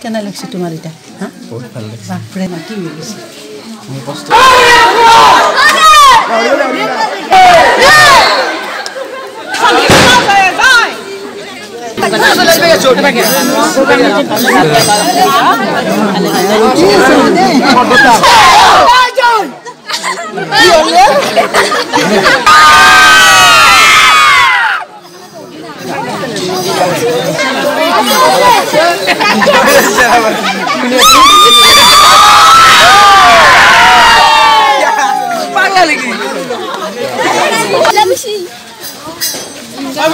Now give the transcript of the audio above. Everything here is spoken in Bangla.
Τι ανάλεξε του Μαρίτα, α; Όχι, θα λέξει. তুমি কষ্ট Thank you. 来不及。下！